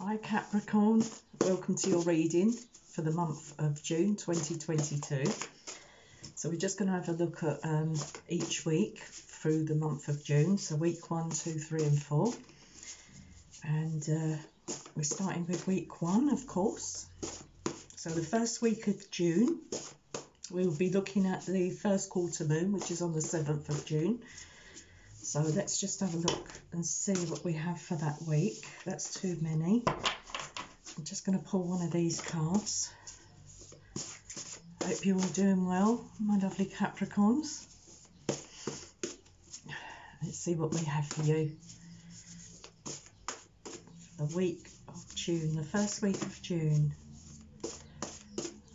Hi Capricorn, welcome to your reading for the month of June 2022. So we're just going to have a look at um, each week through the month of June. So week one, two, three, and four. And uh, we're starting with week one, of course. So the first week of June, we'll be looking at the first quarter moon, which is on the 7th of June. So let's just have a look and see what we have for that week. That's too many. I'm just going to pull one of these cards. Hope you're all doing well, my lovely Capricorns. Let's see what we have for you. The week of June, the first week of June.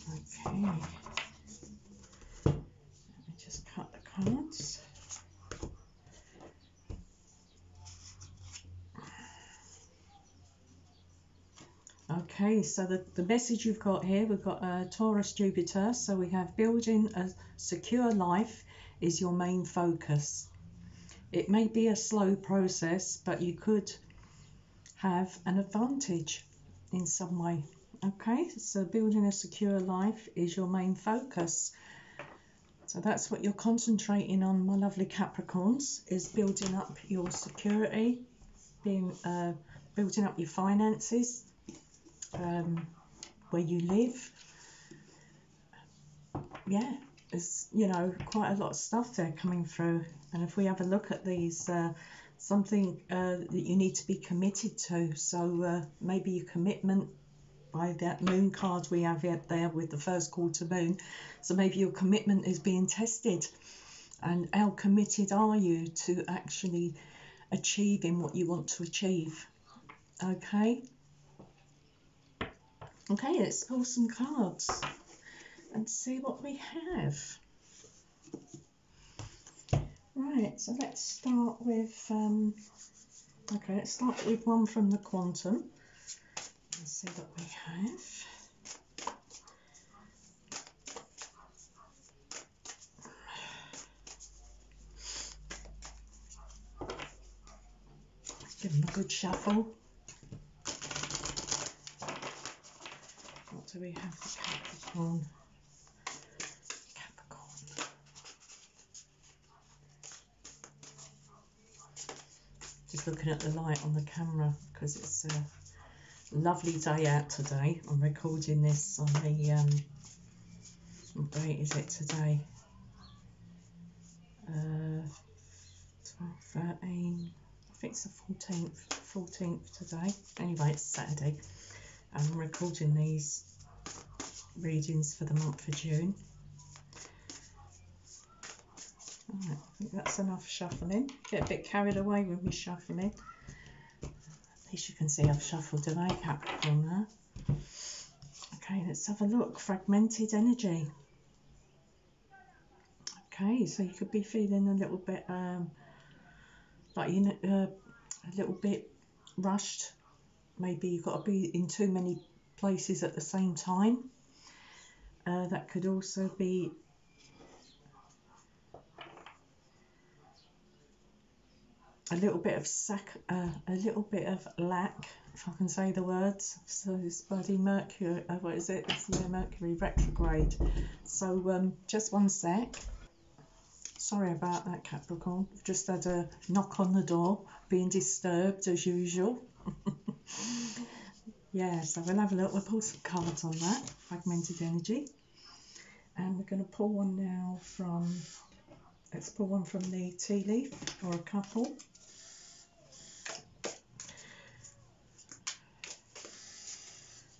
Okay. Let me just cut the cards. Okay, so the, the message you've got here, we've got uh, Taurus Jupiter. So we have building a secure life is your main focus. It may be a slow process, but you could have an advantage in some way. Okay, so building a secure life is your main focus. So that's what you're concentrating on, my lovely Capricorns, is building up your security, being uh, building up your finances, um, where you live. Yeah, there's you know quite a lot of stuff there coming through, and if we have a look at these, uh, something uh, that you need to be committed to. So uh, maybe your commitment by that moon card we have yet there with the first quarter moon. So maybe your commitment is being tested, and how committed are you to actually achieving what you want to achieve? Okay. Okay, let's pull some cards and see what we have. Right, so let's start with, um, okay, let's start with one from the quantum and see what we have. Give them a good shuffle. Do we have for Capricorn? Capricorn. Just looking at the light on the camera because it's a lovely day out today. I'm recording this on the, um, what date is it today? Uh, 12, 13, I think it's the 14th, 14th today. Anyway, it's Saturday. I'm recording these readings for the month of June. Right, I think that's enough shuffling. Get a bit carried away with me shuffling. At least you can see I've shuffled away Capricorn there. Okay, let's have a look. Fragmented energy. Okay, so you could be feeling a little bit um, like you know, uh, a little bit rushed. Maybe you've got to be in too many places at the same time. Uh, that could also be a little bit of sac, uh, a little bit of lack, if I can say the words. So this bloody Mercury. Uh, what is it? It's Mercury retrograde. So um, just one sec. Sorry about that, Capricorn. Just had a knock on the door, being disturbed as usual. yeah, so we'll have a look. We'll pull some cards on that, fragmented energy. And we're going to pull one now from, let's pull one from the tea leaf or a couple.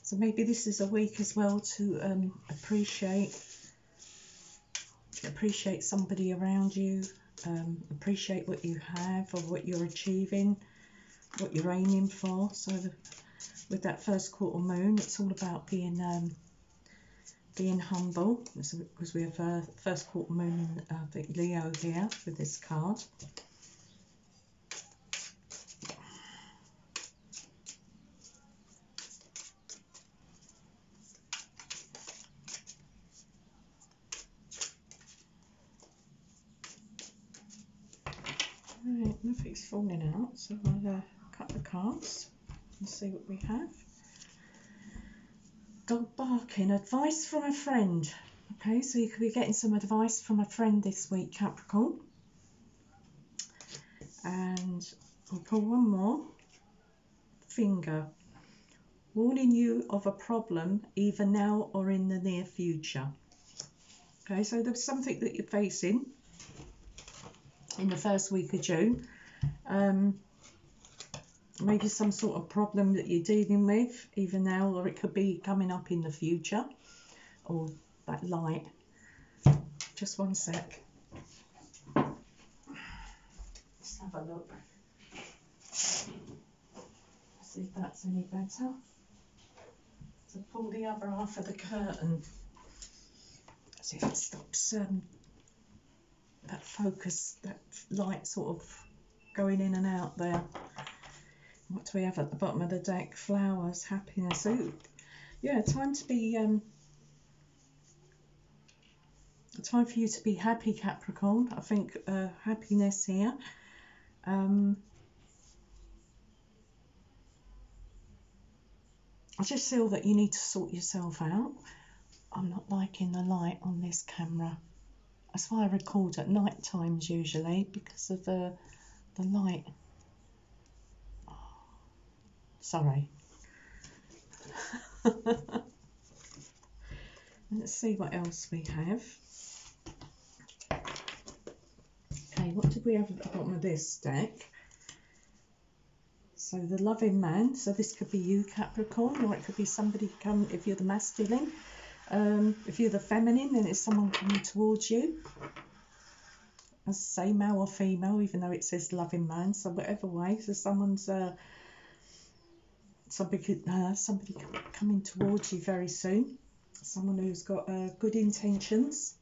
So maybe this is a week as well to um, appreciate appreciate somebody around you, um, appreciate what you have or what you're achieving, what you're aiming for. So with that first quarter moon, it's all about being um, being humble because we have a first quarter moon in uh, Leo here with this card. Right, nothing's falling out, so I'll uh, cut the cards Let's see what we have. Dog barking. Advice from a friend. Okay, so you could be getting some advice from a friend this week, Capricorn. And I'll pull one more. Finger. Warning you of a problem either now or in the near future. Okay, so there's something that you're facing in the first week of June. Um, maybe some sort of problem that you're dealing with either now or it could be coming up in the future or that light. Just one sec. Let's have a look. See if that's any better. To pull the other half of the curtain. See if it stops um, that focus, that light sort of going in and out there. What do we have at the bottom of the deck? Flowers, happiness. Ooh, yeah, time to be um, time for you to be happy, Capricorn. I think uh, happiness here. Um, I just feel that you need to sort yourself out. I'm not liking the light on this camera. That's why I record at night times usually because of the the light. Sorry. Let's see what else we have. Okay, what did we have at the bottom of this deck? So the loving man. So this could be you, Capricorn, or it could be somebody come if you're the masculine. Um, if you're the feminine, then it's someone coming towards you. As I say, male or female, even though it says loving man. So whatever way, so someone's uh, somebody uh, somebody coming towards you very soon. Someone who's got uh, good intentions.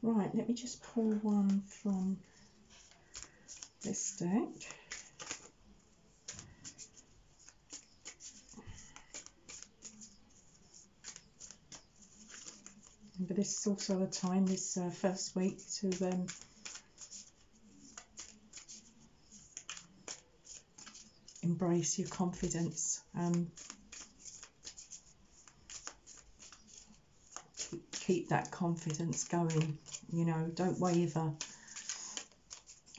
Right, let me just pull one from this deck. But this is also a time, this uh, first week, to um, embrace your confidence. Um, keep, keep that confidence going, you know, don't waver.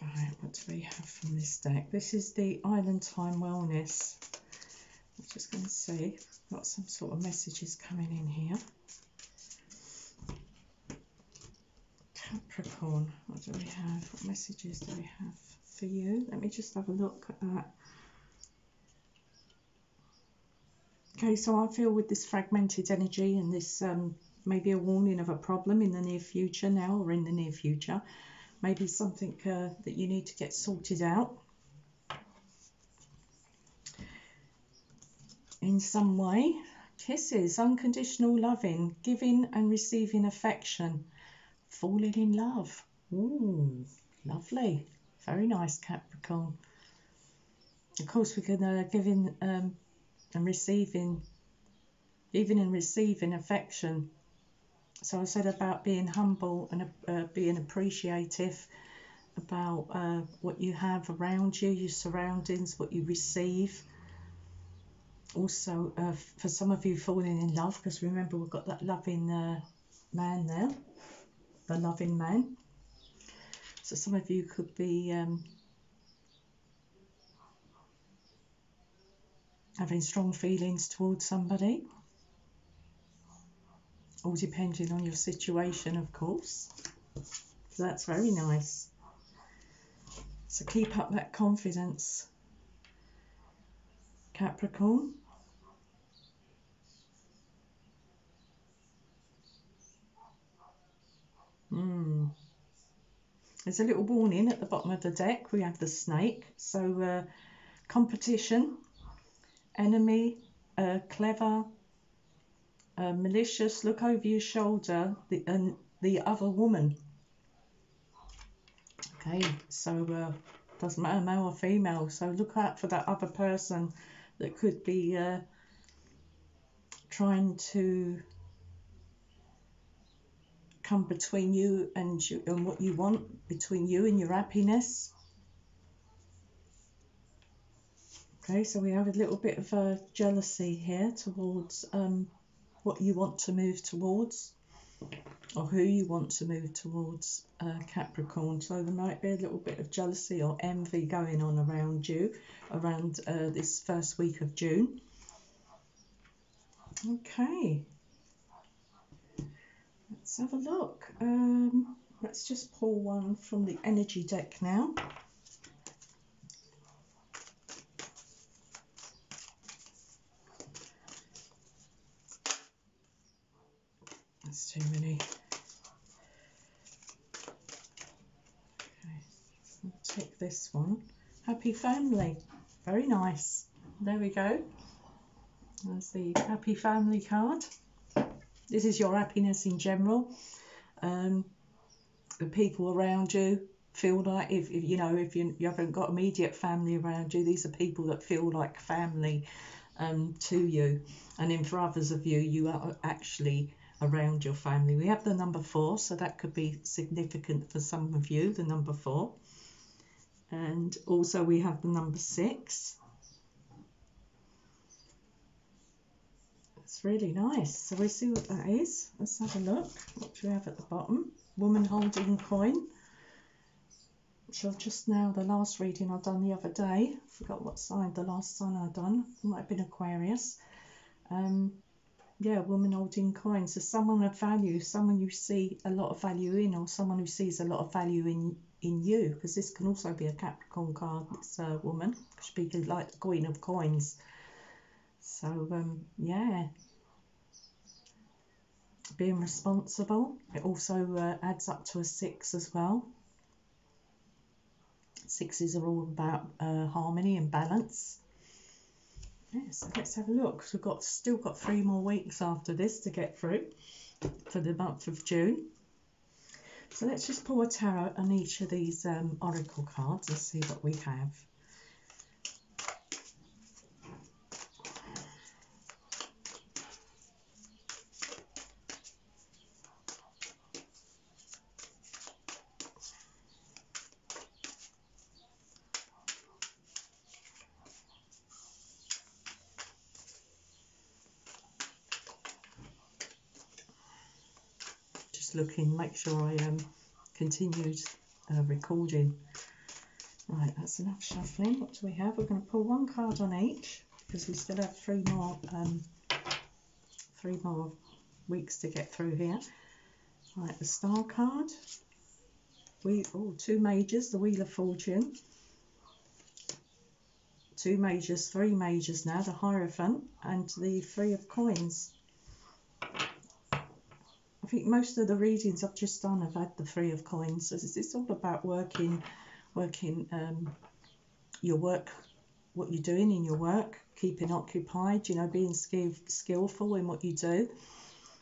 Alright, what do we have from this deck? This is the Island Time Wellness. I'm just going to see, got some sort of messages coming in here. Capricorn, what do we have? What messages do we have for you? Let me just have a look at that. Okay, so I feel with this fragmented energy and this um, maybe a warning of a problem in the near future now or in the near future, maybe something uh, that you need to get sorted out in some way. Kisses, unconditional loving, giving and receiving affection falling in love. Ooh, lovely. Very nice, Capricorn. Of course, we can uh, give in um, and receiving, even in receiving affection. So I said about being humble and uh, being appreciative about uh, what you have around you, your surroundings, what you receive. Also, uh, for some of you falling in love, because remember we've got that loving uh, man there the loving man. So some of you could be um, having strong feelings towards somebody, all depending on your situation, of course. So that's very nice. So keep up that confidence, Capricorn. Mm. There's a little warning at the bottom of the deck. We have the snake. So uh, competition, enemy, uh, clever, uh, malicious. Look over your shoulder. The and the other woman. Okay, so uh, doesn't matter male or female. So look out for that other person that could be uh, trying to come between you and you, and what you want, between you and your happiness. Okay, so we have a little bit of uh, jealousy here towards um, what you want to move towards or who you want to move towards uh, Capricorn. So there might be a little bit of jealousy or envy going on around you around uh, this first week of June. Okay, let's have a look. Um, let's just pull one from the energy deck now. Too many. Okay, I'll take this one. Happy family. Very nice. There we go. There's the happy family card. This is your happiness in general. Um, the people around you feel like if, if you know if you, you haven't got immediate family around you, these are people that feel like family um, to you. And then for others of you, you are actually around your family. We have the number four, so that could be significant for some of you, the number four. And also we have the number six. It's really nice. So we see what that is. Let's have a look. What do we have at the bottom? Woman holding coin. So just now, the last reading I've done the other day, forgot what sign, the last sign I've done, might have been Aquarius. Um, yeah, woman holding coins. So someone of value, someone you see a lot of value in, or someone who sees a lot of value in in you, because this can also be a Capricorn card. It's a woman, speaking like the Queen of Coins. So um, yeah, being responsible. It also uh, adds up to a six as well. Sixes are all about uh, harmony and balance. Yes, let's have a look. So we've got still got three more weeks after this to get through for the month of June. So let's just pull a tarot on each of these um, oracle cards and see what we have. Looking, make sure I um, continued uh, recording. Right, that's enough shuffling. What do we have? We're going to pull one card on each because we still have three more um, three more weeks to get through here. Right, the star card. We oh two majors, the Wheel of Fortune. Two majors, three majors now, the Hierophant and the Three of Coins. I think most of the readings I've just done have had the three of coins. So it's all about working, working um, your work, what you're doing in your work, keeping occupied. You know, being skill, skillful in what you do.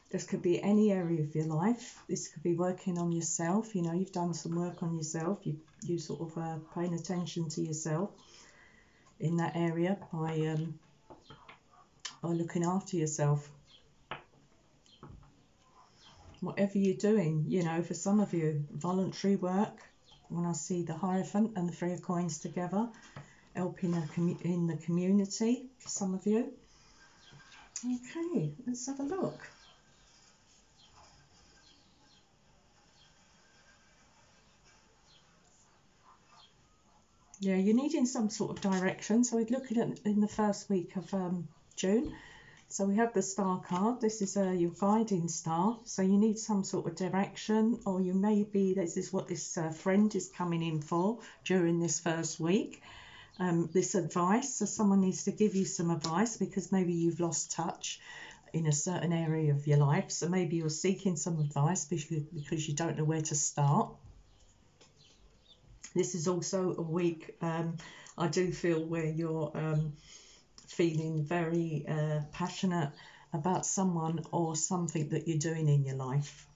This could be any area of your life. This could be working on yourself. You know, you've done some work on yourself. You you sort of uh, paying attention to yourself in that area by um, by looking after yourself whatever you're doing, you know, for some of you, voluntary work, when I see the Hierophant and the Three of Coins together, helping in the community, for some of you. Okay, let's have a look. Yeah, you're needing some sort of direction. So we're looking at in the first week of um, June so we have the star card. This is uh, your guiding star. So you need some sort of direction, or you may be this is what this uh, friend is coming in for during this first week. Um, this advice. So someone needs to give you some advice because maybe you've lost touch in a certain area of your life. So maybe you're seeking some advice because because you don't know where to start. This is also a week. Um, I do feel where you're. Um, feeling very uh, passionate about someone or something that you're doing in your life.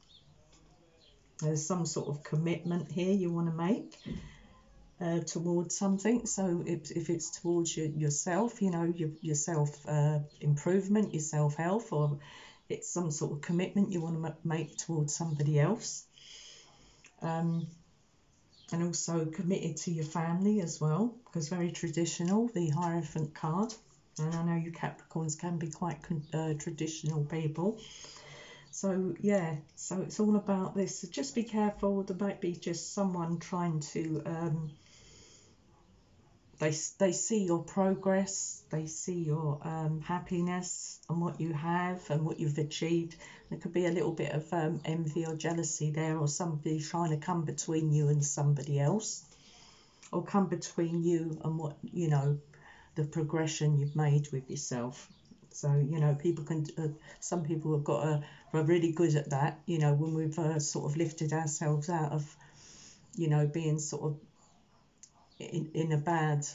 There's some sort of commitment here you want to make uh, towards something. So if, if it's towards your, yourself, you know, your, your self uh, improvement, your self health, or it's some sort of commitment you want to make towards somebody else. Um, and also committed to your family as well because very traditional the hierophant card and i know you capricorns can be quite uh, traditional people. So yeah so it's all about this. So just be careful. There might be just someone trying to um, they, they see your progress, they see your um, happiness and what you have and what you've achieved. There could be a little bit of um, envy or jealousy there, or somebody trying to come between you and somebody else, or come between you and what you know, the progression you've made with yourself. So you know, people can. Uh, some people have got a are really good at that. You know, when we've uh, sort of lifted ourselves out of, you know, being sort of in, in a bad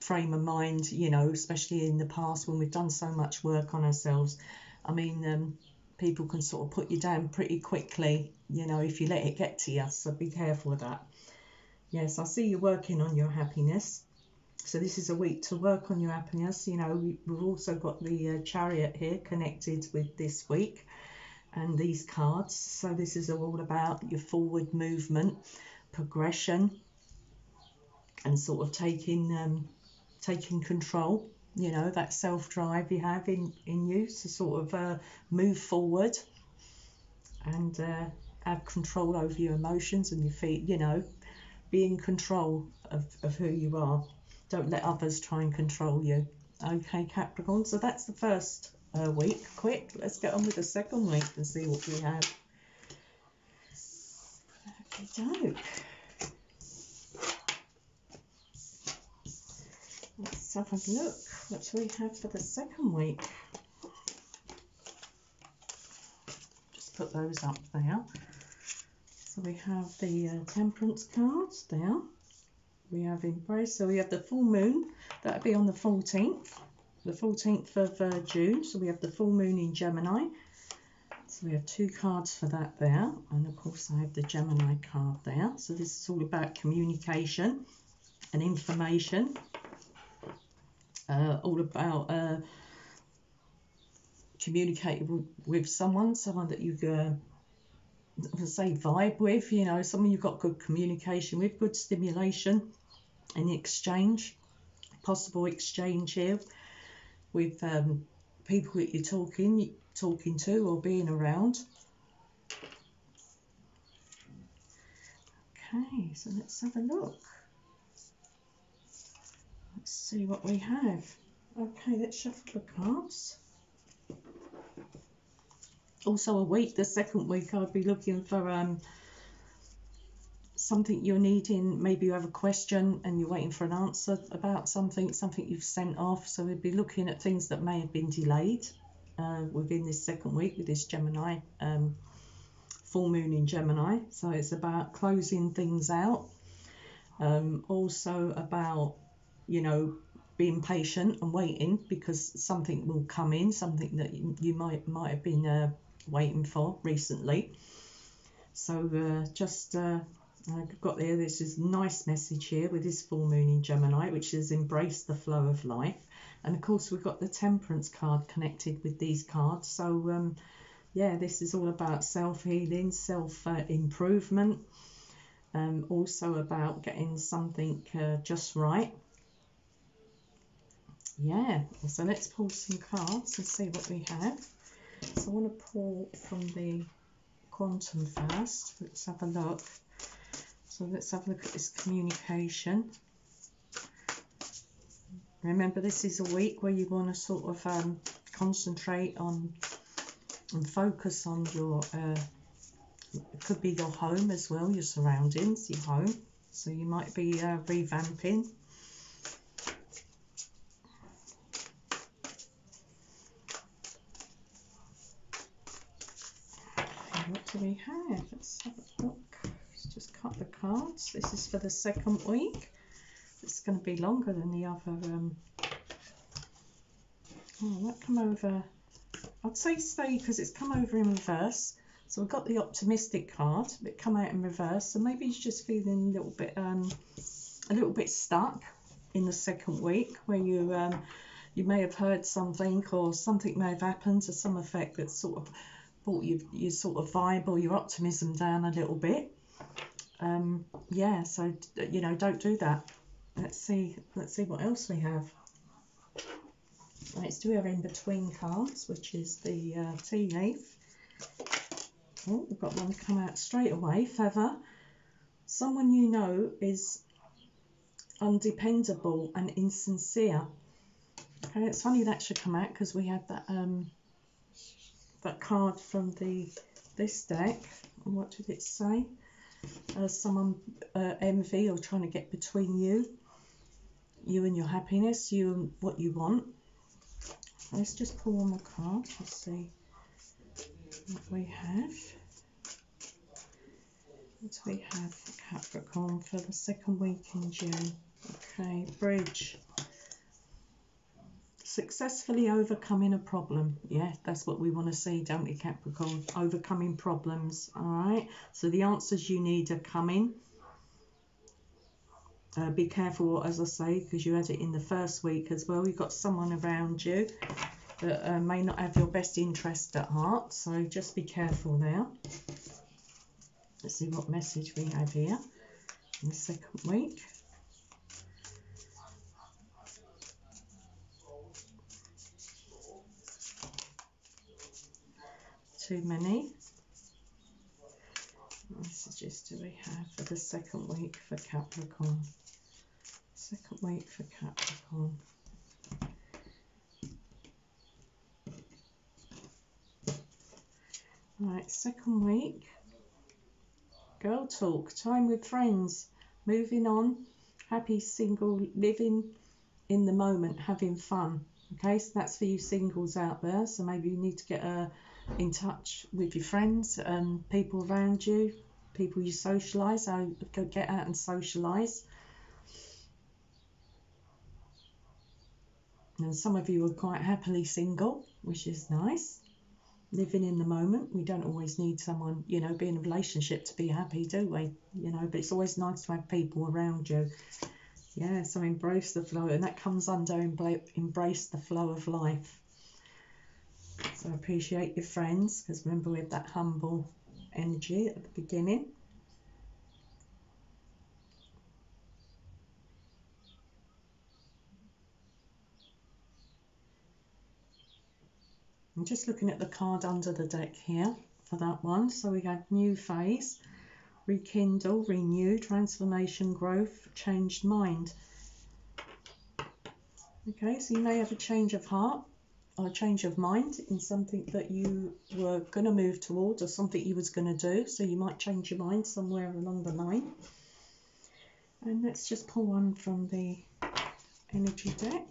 frame of mind, you know, especially in the past when we've done so much work on ourselves. I mean, um, people can sort of put you down pretty quickly, you know, if you let it get to you. So be careful of that. Yes, I see you working on your happiness. So this is a week to work on your happiness. You know, we, have also got the uh, chariot here connected with this week and these cards. So this is all about your forward movement, progression, and sort of taking um, taking control. You know that self drive you have in in you to sort of uh, move forward and uh, have control over your emotions and your feet. You know, be in control of, of who you are. Don't let others try and control you. Okay, Capricorn. So that's the first uh, week. Quick, let's get on with the second week and see what we have. Okay. Let's have a look. What do we have for the second week? Just put those up there. So we have the uh, temperance cards there. We have embrace. So we have the full moon. That'll be on the 14th. The 14th of uh, June. So we have the full moon in Gemini. So we have two cards for that there. And of course I have the Gemini card there. So this is all about communication and information uh, all about uh, communicating with someone, someone that you uh, say vibe with, you know, someone you've got good communication with, good stimulation and exchange, possible exchange here with um, people that you're talking talking to or being around. Okay, so let's have a look. Let's see what we have. Okay, let's shuffle the cards. Also a week, the second week, I'd be looking for um, something you're needing. Maybe you have a question and you're waiting for an answer about something, something you've sent off. So we'd be looking at things that may have been delayed uh, within this second week with this Gemini, um, full moon in Gemini. So it's about closing things out. Um, also about you know, being patient and waiting because something will come in, something that you, might might have been uh, waiting for recently. So uh, just uh, I've got there. This is nice message here with this full moon in Gemini, which is embrace the flow of life. And of course, we've got the Temperance card connected with these cards. So um, yeah, this is all about self healing, self uh, improvement. Um, also about getting something uh, just right yeah, so let's pull some cards and see what we have. So I want to pull from the quantum first. Let's have a look. So let's have a look at this communication. Remember, this is a week where you want to sort of um, concentrate on and focus on your, uh, it could be your home as well, your surroundings, your home. So you might be uh, revamping we have? Let's have a look. Cut the cards. This is for the second week. It's going to be longer than the other. Um... Oh, that come over. I'd say stay because it's come over in reverse. So we've got the optimistic card, but come out in reverse. So maybe he's just feeling a little bit, um, a little bit stuck in the second week, where you, um, you may have heard something or something may have happened to some effect that sort of brought you, your sort of vibe or your optimism down a little bit. Um, yeah, so you know, don't do that. Let's see. Let's see what else we have. Let's do our in between cards, which is the uh, tea leaf. Oh, we've got one come out straight away. Feather. Someone you know is undependable and insincere. Okay, it's funny that should come out because we had that um, that card from the this deck. What did it say? Uh, someone uh, envy or trying to get between you, you and your happiness, you and what you want. Let's just pull one more card to see what we have. What we have Capricorn for the second week in June? Okay, bridge. Successfully overcoming a problem. Yeah, that's what we want to see, don't we, Capricorn? Overcoming problems. All right. So the answers you need are coming. Uh, be careful, as I say, because you had it in the first week as well. You've got someone around you that uh, may not have your best interest at heart. So just be careful there. Let's see what message we have here in the second week. Too many. Messages do we have for the second week for Capricorn? Second week for Capricorn. Right, second week. Girl talk, time with friends, moving on, happy single, living in the moment, having fun. Okay, so that's for you singles out there. So maybe you need to get a in touch with your friends and people around you, people you socialise. So go get out and socialise. And some of you are quite happily single, which is nice. Living in the moment. We don't always need someone, you know, be in a relationship to be happy, do we? You know, but it's always nice to have people around you. Yeah, so embrace the flow, and that comes under embrace the flow of life. So appreciate your friends because remember we have that humble energy at the beginning. I'm just looking at the card under the deck here for that one. So we have new phase, rekindle, renew, transformation, growth, changed mind. Okay, so you may have a change of heart a change of mind in something that you were going to move towards or something you was going to do. So you might change your mind somewhere along the line. And let's just pull one from the energy deck.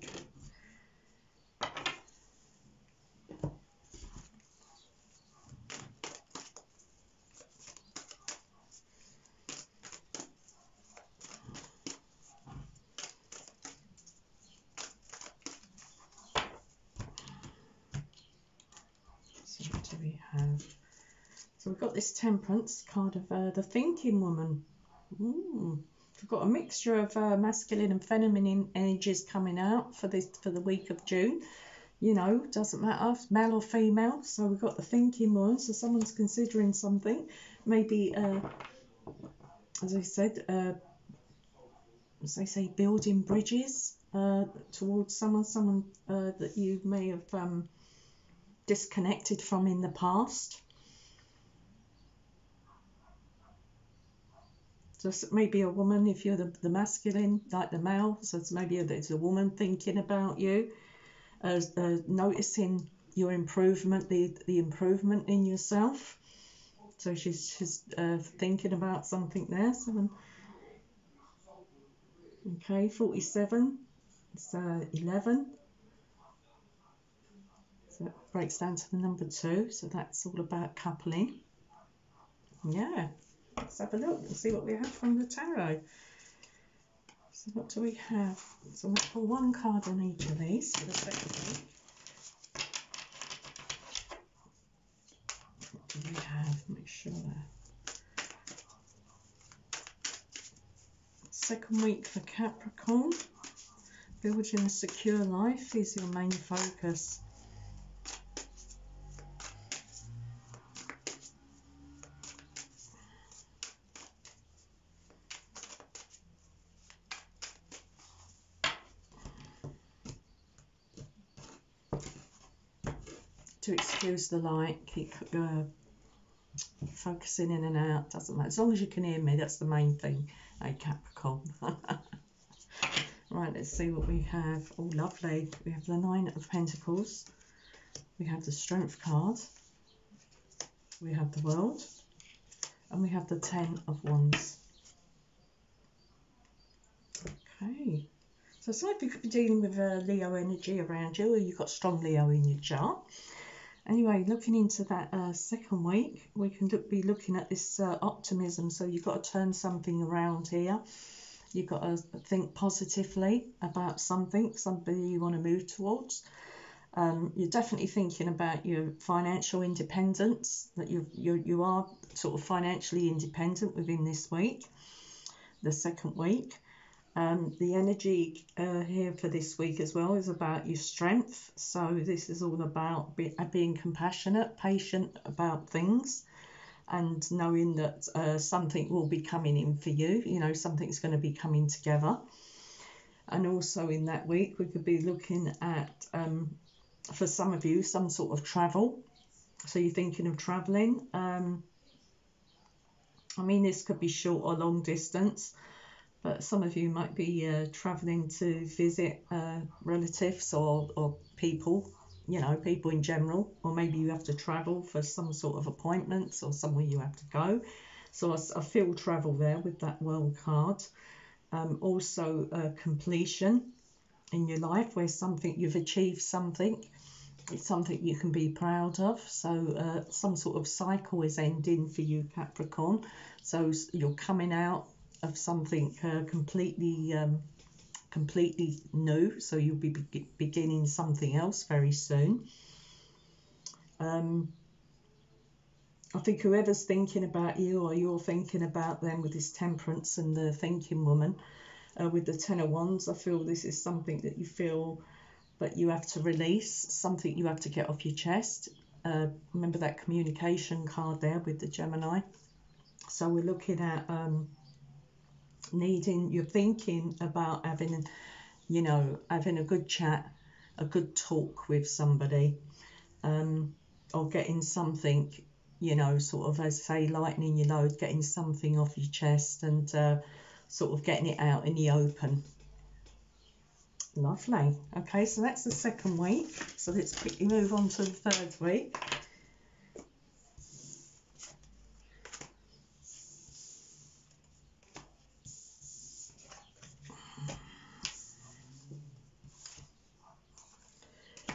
This Temperance card of uh, the Thinking Woman. Ooh. We've got a mixture of uh, masculine and feminine energies coming out for this for the week of June. You know, doesn't matter male or female. So we've got the thinking woman. So someone's considering something, maybe, uh, as I said, uh, as they say, building bridges uh, towards someone, someone uh, that you may have um, disconnected from in the past. just maybe a woman if you're the, the masculine like the male so it's maybe it's a woman thinking about you uh, uh, noticing your improvement the the improvement in yourself. So she's she's uh, thinking about something there so okay 47 it's uh, 11 so breaks down to the number two so that's all about coupling yeah Let's have a look and see what we have from the tarot. So what do we have? So we'll pull one card on each of these for the second week. What do we have? Make sure that. Second week for Capricorn. Building a secure life is your main focus. Excuse the light, keep uh, focusing in and out, doesn't matter. As long as you can hear me, that's the main thing, a Capricorn. right, let's see what we have. Oh, lovely. We have the Nine of Pentacles. We have the Strength card. We have the World. And we have the Ten of Wands. Okay. So it's like you could be dealing with a Leo energy around you, or you've got strong Leo in your chart. Anyway, looking into that uh, second week, we can look, be looking at this uh, optimism. So you've got to turn something around here. You've got to think positively about something, somebody you want to move towards. Um, you're definitely thinking about your financial independence, that you you you are sort of financially independent within this week, the second week. Um, the energy uh, here for this week as well is about your strength. So this is all about be, uh, being compassionate, patient about things, and knowing that uh, something will be coming in for you. You know, something's going to be coming together. And also in that week, we could be looking at, um, for some of you, some sort of travel. So you're thinking of traveling. Um, I mean, this could be short or long distance but some of you might be uh, traveling to visit uh, relatives or, or people, you know, people in general, or maybe you have to travel for some sort of appointments or somewhere you have to go. So I, I feel travel there with that world card. Um, also, uh, completion in your life where something you've achieved something. It's something you can be proud of. So, uh, some sort of cycle is ending for you, Capricorn. So, you're coming out of something uh, completely um, completely new. So you'll be beginning something else very soon. Um, I think whoever's thinking about you or you're thinking about them with this temperance and the thinking woman uh, with the ten of wands I feel this is something that you feel that you have to release something you have to get off your chest. Uh, remember that communication card there with the Gemini? So we're looking at um, needing, you're thinking about having, you know, having a good chat, a good talk with somebody, um, or getting something, you know, sort of as say lightening your load, getting something off your chest and uh, sort of getting it out in the open. Lovely. Okay, so that's the second week. So let's quickly move on to the third week.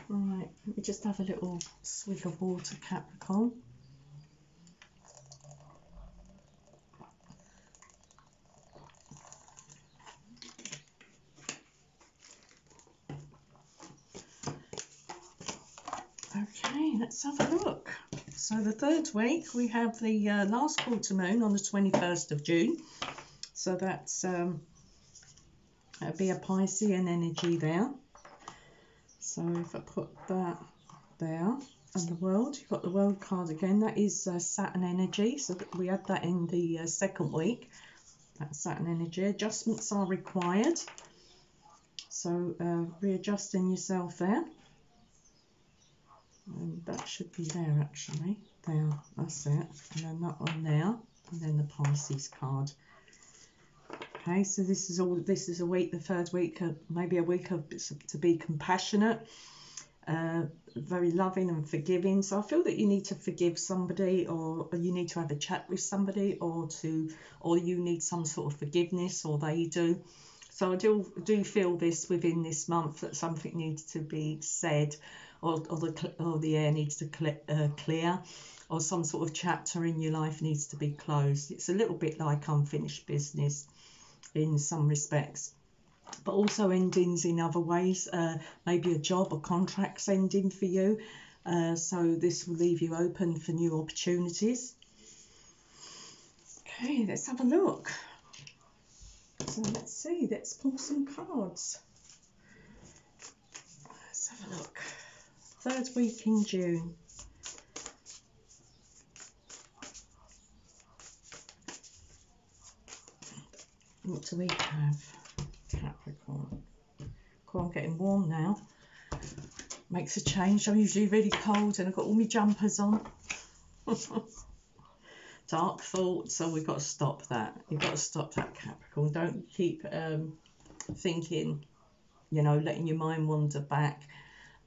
Right, let me just have a little swig of water, Capricorn. Okay, let's have a look. So the third week, we have the uh, last quarter moon on the 21st of June. So that's um, that'll be a Piscean energy there. So if I put that there and the world, you've got the world card again. That is uh, Saturn energy. So we had that in the uh, second week. That's Saturn energy. Adjustments are required. So uh, readjusting yourself there. And that should be there actually. There, that's it. And then that one there. And then the Pisces card. Okay, so this is all. This is a week, the third week, uh, maybe a week of to be compassionate, uh, very loving and forgiving. So I feel that you need to forgive somebody, or, or you need to have a chat with somebody, or to, or you need some sort of forgiveness, or they do. So I do do feel this within this month that something needs to be said, or, or the or the air needs to cl- uh, clear, or some sort of chapter in your life needs to be closed. It's a little bit like unfinished business in some respects but also endings in other ways. Uh, maybe a job or contracts ending for you. Uh, so this will leave you open for new opportunities. Okay let's have a look. So let's see let's pull some cards. Let's have a look. Third week in June What do we have? Capricorn. Cool, I'm getting warm now. makes a change. I'm usually really cold and I've got all my jumpers on. Dark thoughts, so we've got to stop that. You've got to stop that, Capricorn. Don't keep um, thinking, you know, letting your mind wander back,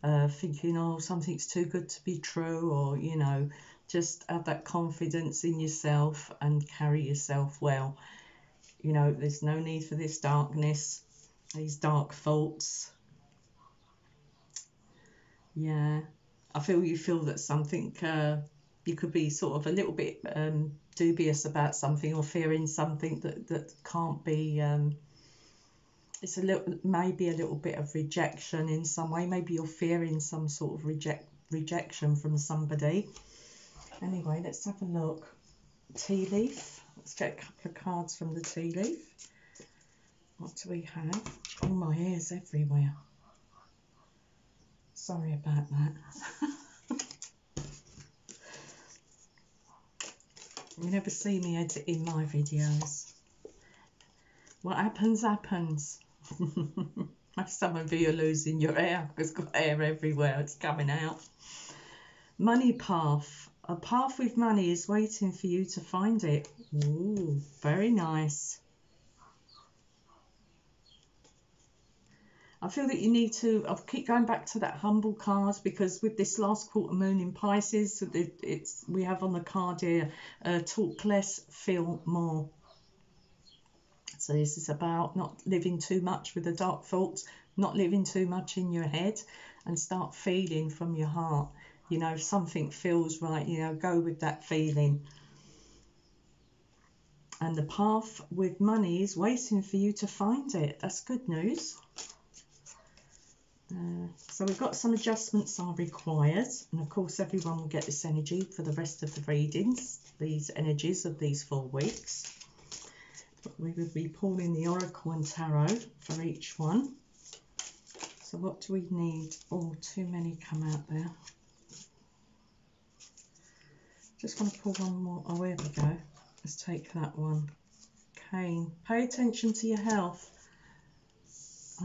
uh, thinking, oh, something's too good to be true, or, you know, just have that confidence in yourself and carry yourself well. You know, there's no need for this darkness, these dark thoughts. Yeah, I feel you feel that something, uh, you could be sort of a little bit um, dubious about something or fearing something that, that can't be. Um, it's a little, maybe a little bit of rejection in some way. Maybe you're fearing some sort of reject rejection from somebody Anyway, let's have a look. Tea leaf. Let's get a couple of cards from the tea leaf. What do we have? Oh, my hair's everywhere. Sorry about that. you never see me editing my videos. What happens, happens. Some of you are losing your hair because got hair everywhere. It's coming out. Money path. A path with money is waiting for you to find it. Ooh, very nice. I feel that you need to, I'll keep going back to that humble card because with this last quarter moon in Pisces, it's we have on the card here, uh, talk less, feel more. So this is about not living too much with the dark thoughts, not living too much in your head and start feeling from your heart you know, if something feels right, you know, go with that feeling. And the path with money is waiting for you to find it. That's good news. Uh, so we've got some adjustments are required. And of course, everyone will get this energy for the rest of the readings, these energies of these four weeks. But we will be pulling the Oracle and Tarot for each one. So what do we need? Oh, too many come out there. Just want to pull one more. Oh, here we go. Let's take that one. Cane. Pay attention to your health.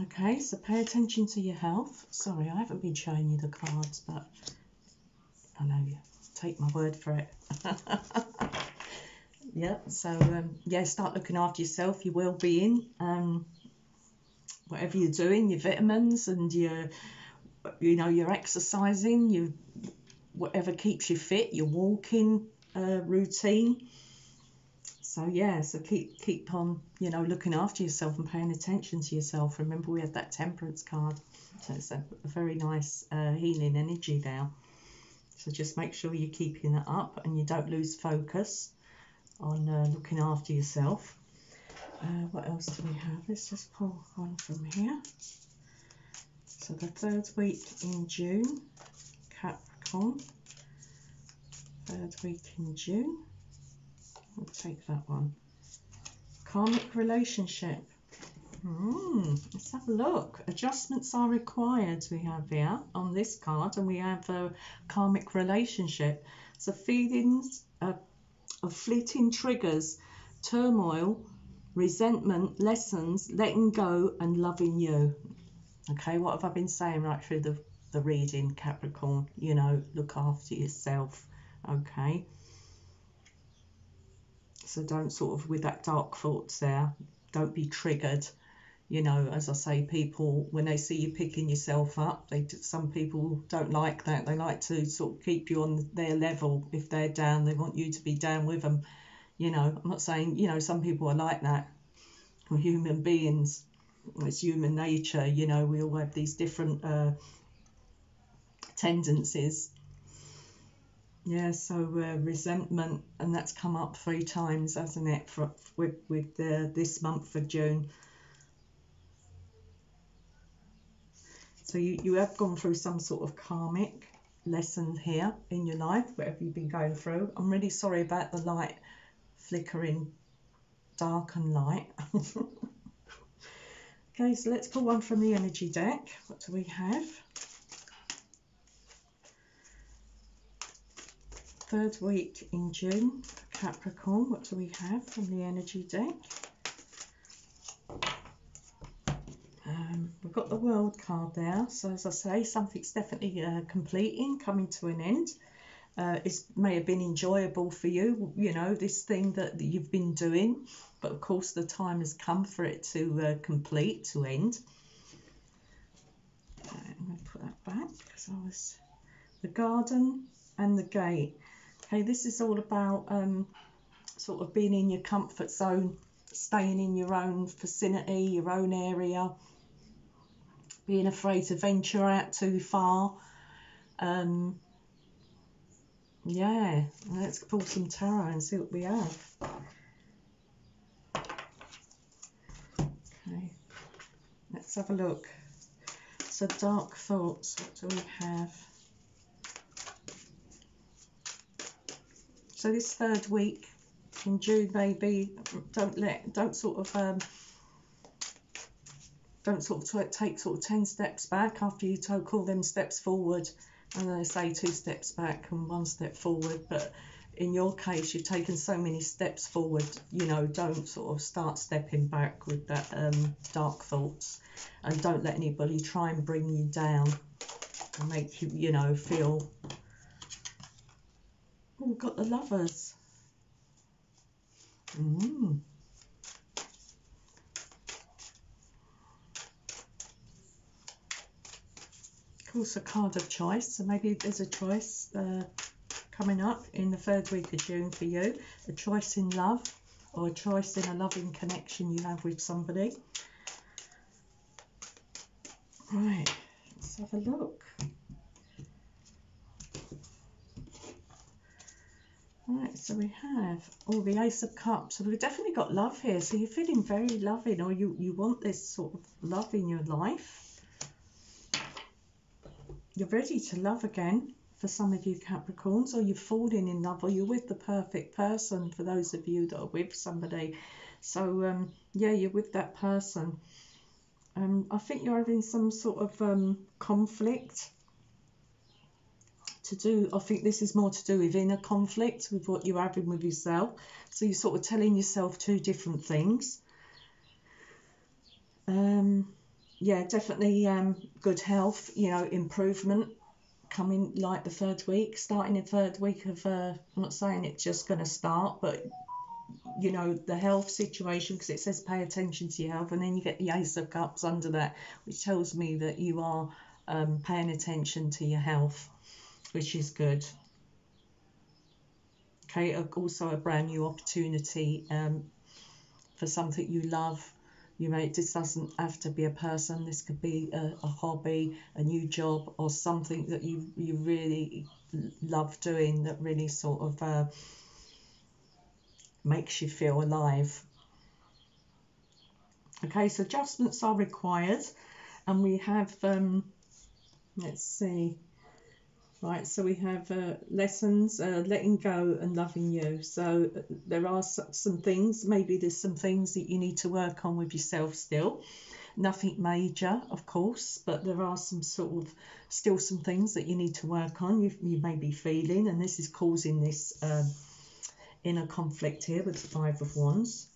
Okay, so pay attention to your health. Sorry, I haven't been showing you the cards, but I know you take my word for it. yeah, so um, yeah, start looking after yourself, your well-being, um, whatever you're doing, your vitamins and your, you know, your exercising, you whatever keeps you fit, your walking uh, routine. So yeah, so keep keep on, you know, looking after yourself and paying attention to yourself. Remember, we had that temperance card, so it's a, a very nice uh, healing energy there. So just make sure you're keeping that up and you don't lose focus on uh, looking after yourself. Uh, what else do we have? Let's just pull one from here. So the third week in June, Cap third week in June. I'll take that one. Karmic relationship. Hmm, let's have a look. Adjustments are required, we have here on this card, and we have a karmic relationship. So, feelings uh, of fleeting triggers, turmoil, resentment, lessons, letting go, and loving you. Okay, what have I been saying right through the the reading, Capricorn. You know, look after yourself, okay? So don't sort of, with that dark thoughts there, don't be triggered. You know, as I say, people, when they see you picking yourself up, they some people don't like that. They like to sort of keep you on their level. If they're down, they want you to be down with them. You know, I'm not saying, you know, some people are like that. We're human beings. It's human nature. You know, we all have these different uh, tendencies. Yeah, so uh, resentment, and that's come up three times, hasn't it, for, with, with uh, this month for June. So you, you have gone through some sort of karmic lesson here in your life, whatever you've been going through. I'm really sorry about the light flickering dark and light. okay, so let's pull one from the energy deck. What do we have? Third week in June Capricorn. What do we have from the energy deck? Um, we've got the world card there. So as I say, something's definitely uh, completing, coming to an end. Uh, it may have been enjoyable for you, you know, this thing that you've been doing, but of course the time has come for it to uh, complete, to end. Right, I'm going to put that back because I was the garden and the gate. Okay, this is all about um, sort of being in your comfort zone, staying in your own vicinity, your own area, being afraid to venture out too far. Um, yeah, let's pull some tarot and see what we have. Okay, let's have a look. So dark thoughts, what do we have? So this third week in June, maybe don't let, don't sort of, um, don't sort of take sort of ten steps back after you took all them steps forward. And they say two steps back and one step forward but in your case you've taken so many steps forward you know don't sort of start stepping back with that um, dark thoughts. And don't let anybody try and bring you down and make you you know feel got the lovers mm. course, a card of choice. So maybe there's a choice uh, coming up in the third week of June for you. A choice in love or a choice in a loving connection you have with somebody. Right, let's have a look. Right, so we have all oh, the Ace of Cups. So we've definitely got love here. So you're feeling very loving or you, you want this sort of love in your life you're ready to love again for some of you Capricorns, or you're falling in love, or you're with the perfect person for those of you that are with somebody. So, um, yeah, you're with that person. Um, I think you're having some sort of um, conflict to do. I think this is more to do with inner conflict with what you're having with yourself. So you're sort of telling yourself two different things. Um, yeah, definitely um, good health, you know, improvement coming like the third week, starting the third week of, uh, I'm not saying it's just going to start, but you know, the health situation, because it says pay attention to your health, and then you get the Ace of Cups under that, which tells me that you are um, paying attention to your health, which is good. Okay, also a brand new opportunity um, for something you love you it just doesn't have to be a person. This could be a, a hobby, a new job, or something that you you really love doing that really sort of uh, makes you feel alive. Okay, so adjustments are required, and we have um, let's see Right, so we have uh, lessons, uh, letting go and loving you. So uh, there are some things, maybe there's some things that you need to work on with yourself still. Nothing major, of course, but there are some sort of still some things that you need to work on. You, you may be feeling, and this is causing this um, inner conflict here with the Five of Wands.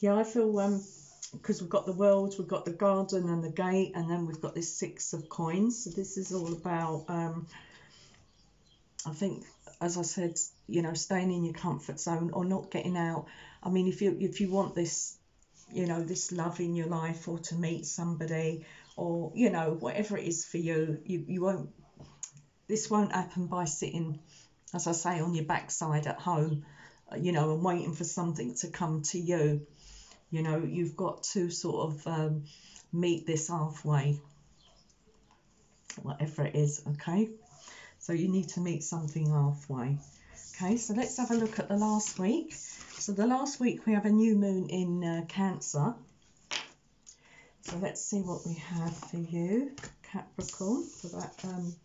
Yeah, I feel um, because we've got the world, we've got the garden and the gate, and then we've got this six of coins. So this is all about, um, I think, as I said, you know, staying in your comfort zone or not getting out. I mean, if you if you want this, you know, this love in your life or to meet somebody or you know whatever it is for you, you you won't. This won't happen by sitting, as I say, on your backside at home, you know, and waiting for something to come to you you know, you've got to sort of um, meet this halfway, whatever it is, okay? So you need to meet something halfway. Okay, so let's have a look at the last week. So the last week we have a new moon in uh, Cancer. So let's see what we have for you, Capricorn, for that um,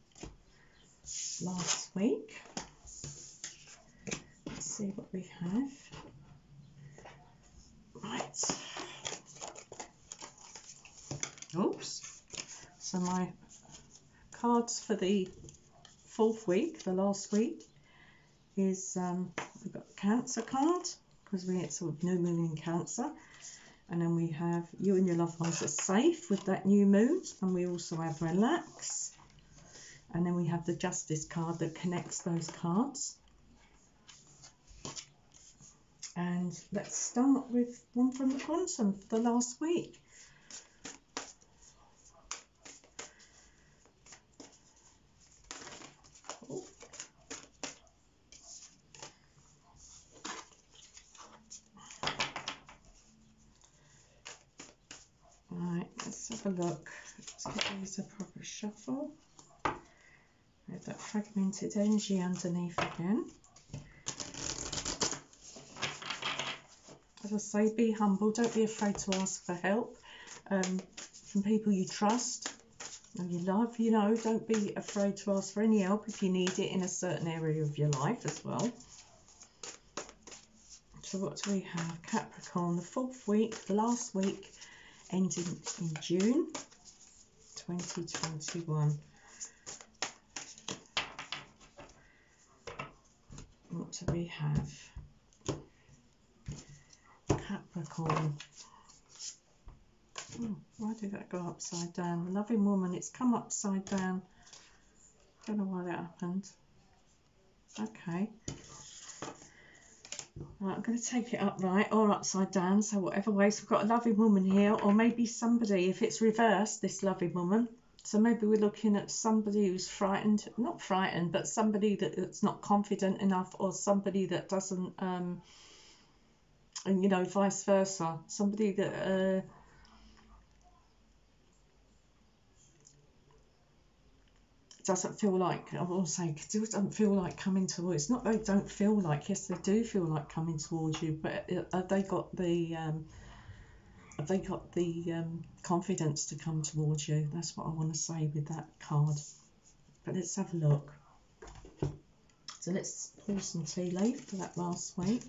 last week. Let's see what we have. Right. Oops. So my cards for the fourth week, the last week, is um, we've got Cancer card because we sort of new moon in Cancer. And then we have you and your loved ones are safe with that new moon. And we also have relax. And then we have the Justice card that connects those cards. And let's start with one from the quantum for the last week. Right, let's have a look. Let's give these a proper shuffle. With that fragmented energy underneath again. As I say, be humble. Don't be afraid to ask for help um, from people you trust and you love. You know, don't be afraid to ask for any help if you need it in a certain area of your life as well. So what do we have? Capricorn, the fourth week, the last week, ending in June 2021. What do we have? Capricorn. Oh, why did that go upside down? Loving woman, it's come upside down. Don't know why that happened. Okay. Right, I'm going to take it upright or upside down, so whatever way. So we've got a loving woman here, or maybe somebody, if it's reversed, this loving woman. So maybe we're looking at somebody who's frightened, not frightened, but somebody that, that's not confident enough, or somebody that doesn't, um, and you know, vice versa. Somebody that uh, doesn't feel like I will say doesn't feel like coming towards. It's not they don't feel like. Yes, they do feel like coming towards you, but uh, have they got the um, have they got the um, confidence to come towards you? That's what I want to say with that card. But let's have a look. So let's pour some tea leaf for that last week.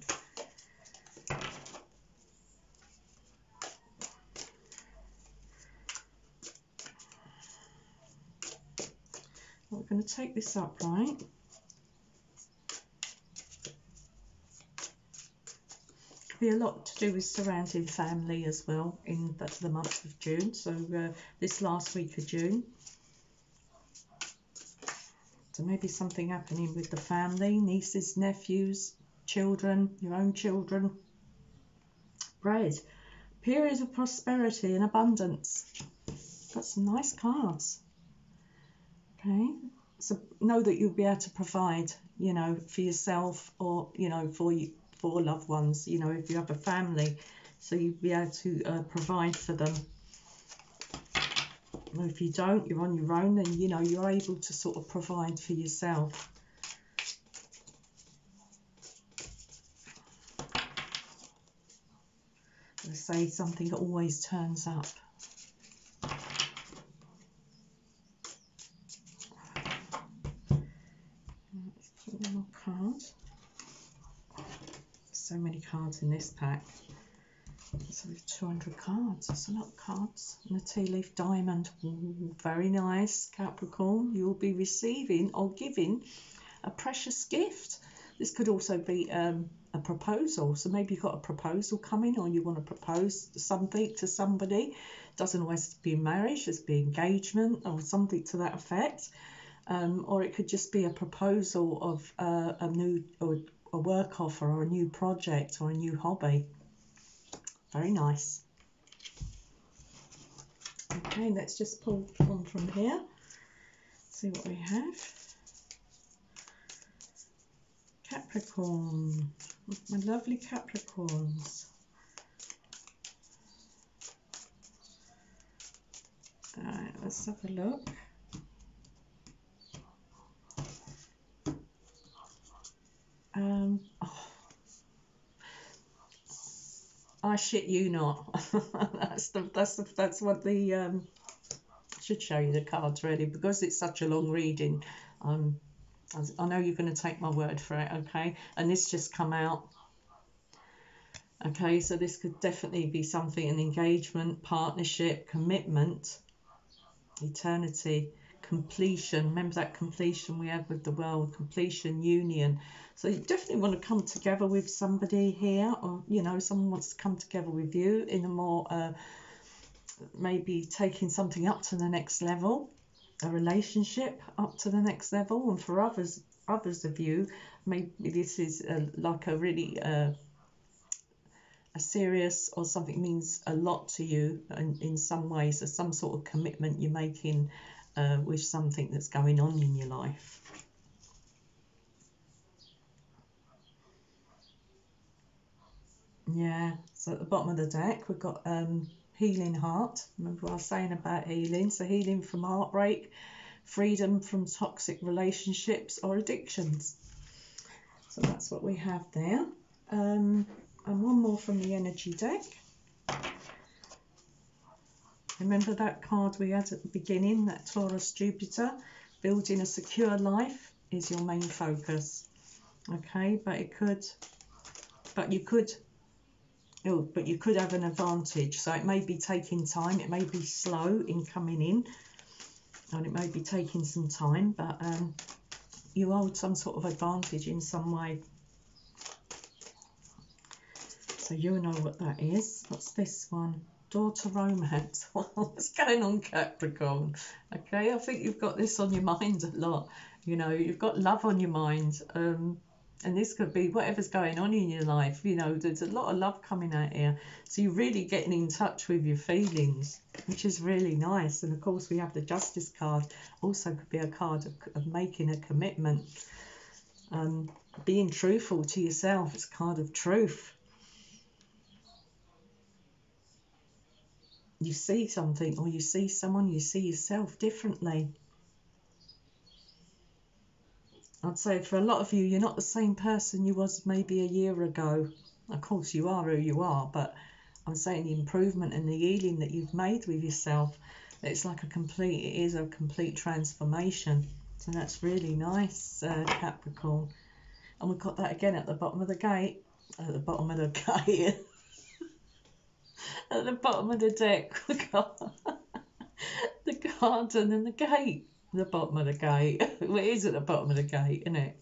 Going to take this upright. be a lot to do with surrounding family as well in the, the month of June. So uh, this last week of June. So maybe something happening with the family, nieces, nephews, children, your own children. Bread. Period of prosperity and abundance. Got some nice cards. Okay, so know that you'll be able to provide, you know, for yourself or you know for you for loved ones. You know, if you have a family, so you'll be able to uh, provide for them. If you don't, you're on your own, and you know you're able to sort of provide for yourself. I say something that always turns up. so many cards in this pack. So we have 200 cards. That's a lot of cards. And a tea leaf diamond. Ooh, very nice, Capricorn. You'll be receiving or giving a precious gift. This could also be um, a proposal. So maybe you've got a proposal coming or you want to propose something to somebody. Doesn't always be marriage, just be engagement or something to that effect. Um, or it could just be a proposal of uh, a new or a work offer or a new project or a new hobby. Very nice. Okay, let's just pull one from here. See what we have. Capricorn, my lovely Capricorns. Alright, let's have a look. Um, oh. I shit you not. that's the that's the, that's what the um should show you the cards really because it's such a long reading. Um, I know you're going to take my word for it, okay? And this just come out. Okay, so this could definitely be something an engagement, partnership, commitment, eternity, completion. Remember that completion we had with the world, completion, union. So you definitely want to come together with somebody here, or you know, someone wants to come together with you in a more uh, maybe taking something up to the next level, a relationship up to the next level, and for others, others of you, maybe this is a, like a really uh, a serious or something means a lot to you in, in some ways, or some sort of commitment you're making uh, with something that's going on in your life. Yeah, so at the bottom of the deck, we've got um, Healing Heart. Remember what I was saying about healing? So, healing from heartbreak, freedom from toxic relationships or addictions. So, that's what we have there. Um, and one more from the energy deck. Remember that card we had at the beginning, that Taurus Jupiter? Building a secure life is your main focus. Okay, but it could, but you could, oh, but you could have an advantage. So it may be taking time, it may be slow in coming in, and it may be taking some time, but um, you hold some sort of advantage in some way. So you know what that is. What's this one? Daughter romance. What's going on, Capricorn? Okay, I think you've got this on your mind a lot. You know, you've got love on your mind. Um, and this could be whatever's going on in your life. You know, there's a lot of love coming out here. So you're really getting in touch with your feelings, which is really nice. And of course, we have the Justice card. Also, could be a card of, of making a commitment. Um, being truthful to yourself. It's a card of truth. You see something or you see someone, you see yourself differently. I'd say for a lot of you, you're not the same person you was maybe a year ago. Of course, you are who you are, but I'm saying the improvement and the healing that you've made with yourself, it's like a complete, it is a complete transformation. So that's really nice, uh, Capricorn. And we've got that again at the bottom of the gate, at the bottom of the gate. at the bottom of the deck, we got the garden and the gate. The bottom of the gate. it is at the bottom of the gate, isn't it?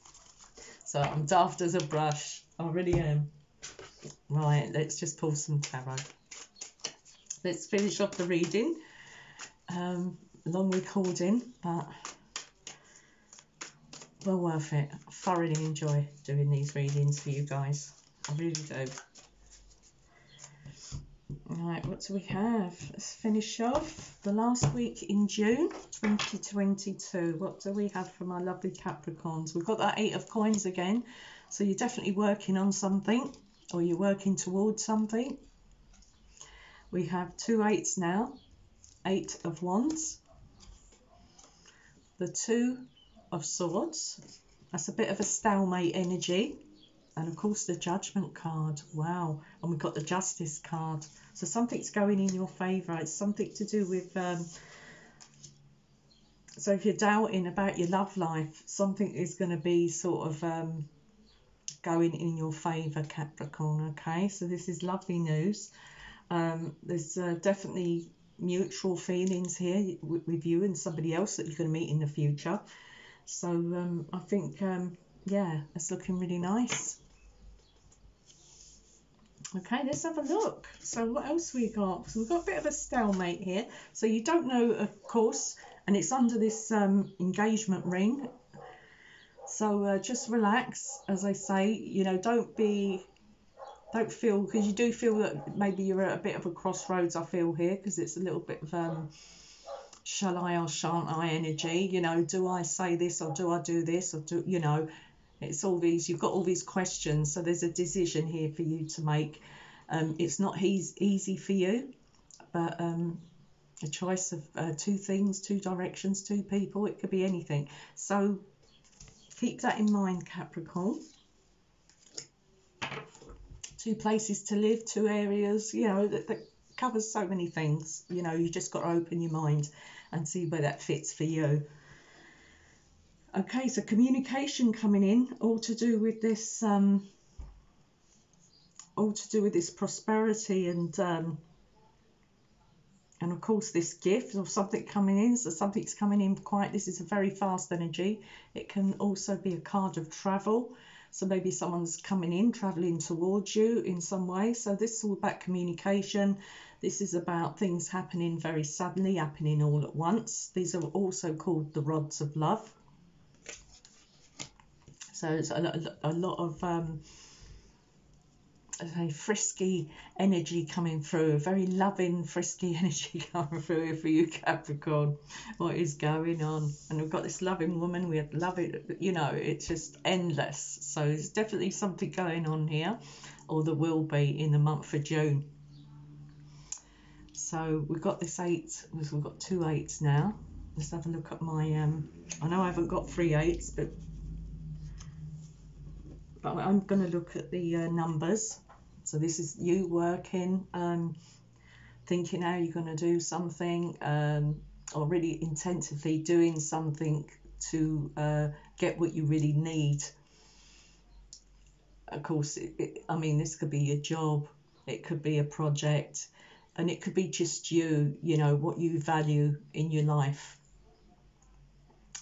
So I'm daft as a brush. I really am. Right, let's just pull some tarot. Let's finish off the reading. Um, long recording, but well worth it. I thoroughly enjoy doing these readings for you guys. I really do. Right, what do we have? Let's finish off the last week in June 2022. What do we have for my lovely Capricorns? We've got that Eight of Coins again. So you're definitely working on something or you're working towards something. We have two eights now. Eight of Wands. The Two of Swords. That's a bit of a stalemate energy. And of course the Judgment card. Wow. And we've got the Justice card. So something's going in your favour. It's something to do with. Um, so if you're doubting about your love life, something is going to be sort of um, going in your favour, Capricorn. Okay, so this is lovely news. Um, there's uh, definitely mutual feelings here with, with, you and somebody else that you're going to meet in the future. So um, I think, um, yeah, it's looking really nice. Okay, let's have a look. So what else we got? So we've got a bit of a stalemate here. So you don't know, of course, and it's under this um, engagement ring. So uh, just relax, as I say. You know, don't be, don't feel because you do feel that maybe you're at a bit of a crossroads. I feel here because it's a little bit of um, shall I or shan't I energy. You know, do I say this or do I do this or do you know? It's all these, you've got all these questions, so there's a decision here for you to make. Um, it's not he's easy for you, but um, a choice of uh, two things, two directions, two people, it could be anything. So keep that in mind, Capricorn. Two places to live, two areas, you know, that, that covers so many things. You know, you just got to open your mind and see where that fits for you. Okay, so communication coming in, all to do with this, um, all to do with this prosperity and um, and of course this gift or something coming in. So something's coming in quite this is a very fast energy. It can also be a card of travel. So maybe someone's coming in traveling towards you in some way. So this is all about communication. This is about things happening very suddenly happening all at once. These are also called the rods of love so it's a, a lot of um, a frisky energy coming through, a very loving, frisky energy coming through for you, Capricorn. What is going on? And we've got this loving woman, we have love it, you know, it's just endless. So there's definitely something going on here, or there will be in the month of June. So we've got this eight, we've got two eights now. Let's have a look at my, um, I know I haven't got three eights, but but I'm going to look at the uh, numbers so this is you working, um, thinking how you're going to do something, um, or really intensively doing something to uh, get what you really need. Of course, it, it, I mean, this could be a job, it could be a project, and it could be just you, you know, what you value in your life.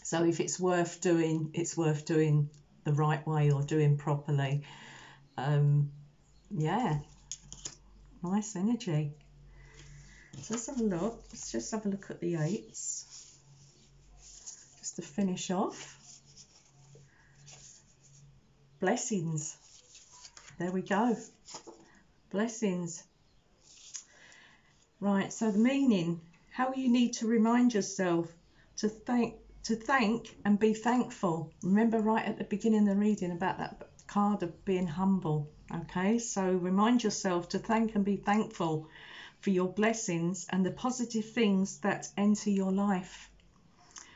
So if it's worth doing, it's worth doing the right way or doing properly. Um, yeah, nice energy. So let's have a look. Let's just have a look at the eights. Just to finish off. Blessings. There we go. Blessings. Right, so the meaning, how you need to remind yourself to thank to thank and be thankful. Remember right at the beginning of the reading about that card of being humble. Okay, so remind yourself to thank and be thankful for your blessings and the positive things that enter your life.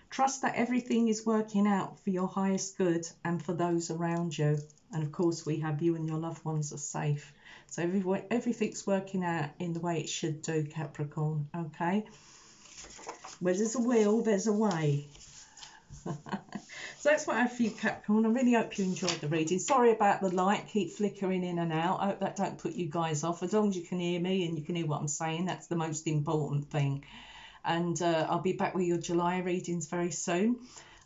Trust that everything is working out for your highest good and for those around you. And of course, we have you and your loved ones are safe. So every, everything's working out in the way it should do, Capricorn. Okay? Where there's a will, there's a way. So that's what I have for you, Capricorn. I really hope you enjoyed the reading. Sorry about the light, keep flickering in and out. I hope that don't put you guys off. As long as you can hear me and you can hear what I'm saying, that's the most important thing. And uh, I'll be back with your July readings very soon.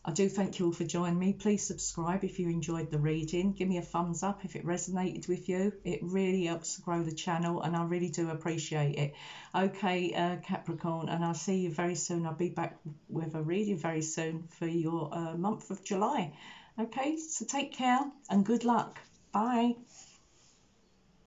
I do thank you all for joining me. Please subscribe if you enjoyed the reading. Give me a thumbs up if it resonated with you. It really helps grow the channel and I really do appreciate it. Okay, uh, Capricorn, and I'll see you very soon. I'll be back with a reading very soon for your uh, month of July. Okay, so take care and good luck. Bye.